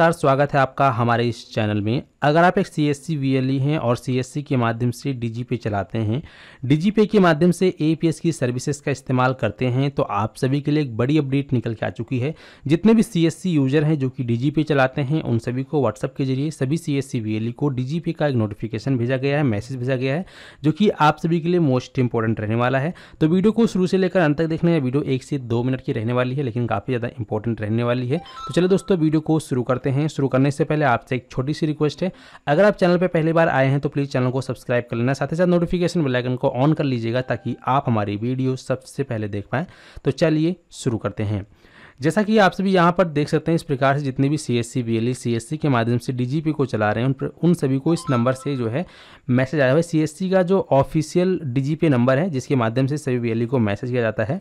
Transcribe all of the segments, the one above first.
नमस्कार स्वागत है आपका हमारे इस चैनल में। अगर आप एक C S C V L E हैं और सी एस सी के माध्यम से डी जी पे चलाते हैं डी जी पे के माध्यम से ए पी एस की सर्विसेज़ का इस्तेमाल करते हैं तो आप सभी के लिए एक बड़ी अपडेट निकल के आ चुकी है। जितने भी सी एस सी यूज़र हैं जो कि डी जी पे चलाते हैं, उन सभी को व्हाट्सअप के ज़रिए सभी C S C V L E को डी जी पे का एक नोटिफिकेशन भेजा गया है मैसेज भेजा गया है, जो कि आप सभी के लिए मोस्ट इंपॉर्टेंट रहने वाला है। तो वीडियो को शुरू से लेकर अंत तक देखना है, वीडियो एक से दो मिनट की रहने वाली है, लेकिन काफ़ी ज़्यादा इंपॉर्टेंट रहने वाली है। तो चलो दोस्तों, वीडियो को शुरू करते हैं। शुरू करने से पहले आपसे एक छोटी सी रिक्वेस्ट है अगर आप चैनल पर पहली बार आए हैं तो प्लीज़ चैनल को सब्सक्राइब कर लेना। साथ ही साथ नोटिफिकेशन बेलाइकन को ऑन कर लीजिएगा ताकि आप हमारी वीडियो सबसे पहले देख पाएँ। तो चलिए शुरू करते हैं। जैसा कि आप सभी यहाँ पर देख सकते हैं इस प्रकार से जितने भी C S C B L के माध्यम से डीजीपी को चला रहे हैं उन, पर, उन सभी को इस नंबर से जो है मैसेज आया हुआ है। सी एस सी का जो ऑफिशियल डीजीपी नंबर है जिसके माध्यम से सभी बीएलई को मैसेज किया जाता है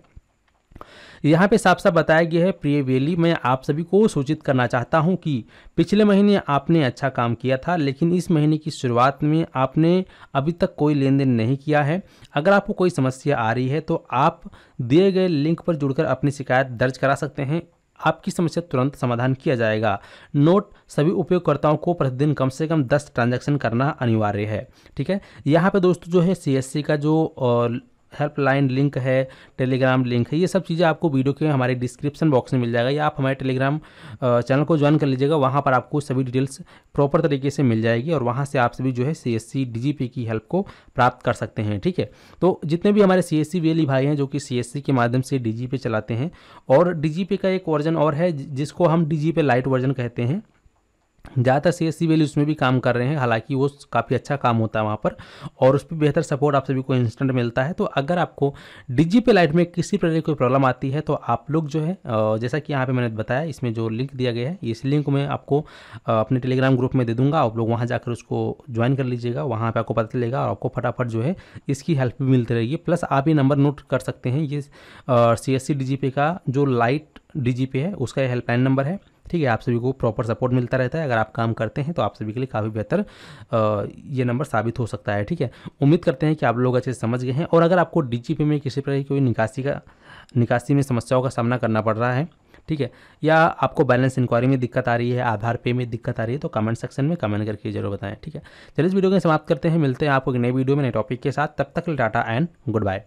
यहाँ पे साफ़ साफ़ बताया गया है, प्रिय वेली, मैं आप सभी को सूचित करना चाहता हूँ कि पिछले महीने आपने अच्छा काम किया था, लेकिन इस महीने की शुरुआत में आपने अभी तक कोई लेन देन नहीं किया है। अगर आपको कोई समस्या आ रही है तो आप दिए गए लिंक पर जुड़कर अपनी शिकायत दर्ज करा सकते हैं। आपकी समस्या तुरंत समाधान किया जाएगा। नोट सभी उपयोगकर्ताओं को प्रतिदिन कम से कम 10 ट्रांजैक्शन करना अनिवार्य है, ठीक है? यहाँ पे दोस्तों जो है सीएससी का जो हेल्पलाइन लिंक है, टेलीग्राम लिंक है, ये सब चीज़ें आपको वीडियो के हमारे डिस्क्रिप्शन बॉक्स में मिल जाएगा। या आप हमारे टेलीग्राम चैनल को ज्वाइन कर लीजिएगा, वहाँ पर आपको सभी डिटेल्स प्रॉपर तरीके से मिल जाएगी और वहाँ से आप सभी जो है सी एस की हेल्प को प्राप्त कर सकते हैं, ठीक है? तो जितने भी हमारे सी एस भाई हैं जो कि सी के माध्यम से डी चलाते हैं और डी का एक वर्जन और है, जिसको हम डी लाइट वर्जन कहते हैं ज़्यादातर सी एस सी वैली उसमें भी काम कर रहे हैं, हालाँकि वो काफ़ी अच्छा काम होता है वहाँ पर, और उस पर बेहतर सपोर्ट आप सभी को इंस्टेंट मिलता है। तो अगर आपको डिजी पे लाइट में किसी प्रकार की कोई प्रॉब्लम आती है तो आप लोग जो है जैसा कि यहाँ पे मैंने बताया, इसमें जो लिंक दिया गया है, इस लिंक में आपको अपने टेलीग्राम ग्रुप में दे दूँगा। आप लोग वहाँ जाकर उसको ज्वाइन कर लीजिएगा, वहाँ पर आपको पता चलेगा, और आपको फटाफट जो है, इसकी हेल्प भी मिलती रहेगी। प्लस आप ये नंबर नोट कर सकते हैं, ये सी एस सी का जो लाइट डी है, उसका हेल्पलाइन नंबर है। ठीक है, आप सभी को प्रॉपर सपोर्ट मिलता रहता है। अगर आप काम करते हैं तो आप सभी के लिए काफ़ी बेहतर ये नंबर साबित हो सकता है, ठीक है। उम्मीद करते हैं कि आप लोग अच्छे से समझ गए हैं और अगर आपको डी में किसी प्रकार की कोई निकासी का, निकासी में समस्याओं का सामना करना पड़ रहा है, ठीक है, या आपको बैलेंस इंक्वायरी में दिक्कत आ रही है, आधार पे में दिक्कत आ रही है तो कमेंट सेक्शन में कमेंट करके ज़रूर बताएँ, ठीक है। चलिए इस वीडियो को समाप्त करते हैं। मिलते हैं आपको एक नई वीडियो में नए टॉपिक के साथ। तब तक टाटा एंड गुड बाय